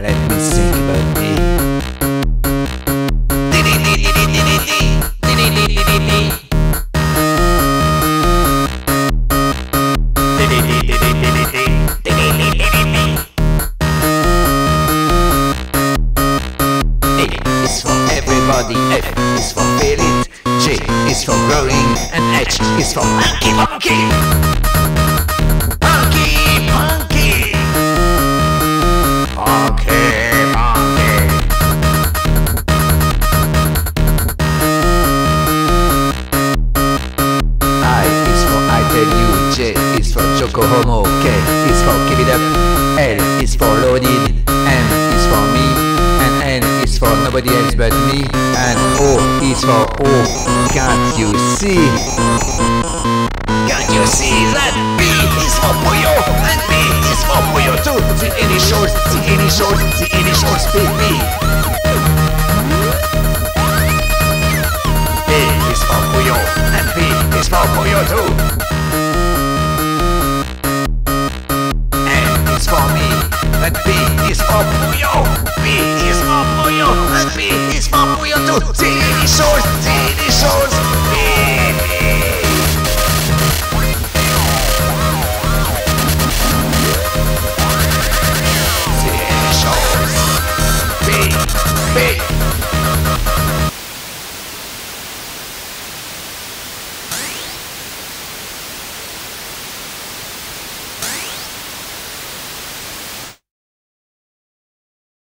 let me about. It's for everybody, F is for feeling, G for rolling, and H is for monkey monkey. Is for Chocohomo, K is for keep it up, L is for loaded, M is for me, and N is for nobody else but me, and O is for O. Can't you see? Can't you see that B is for Puyo, and B is for Puyo too? The initials, the initials, the initials, B, B. B is for Puyo, and B is for Puyo too. But B is for Puyo B is for Puyo B is for Puyo too. TV shows, TV shows B TV shows B, B.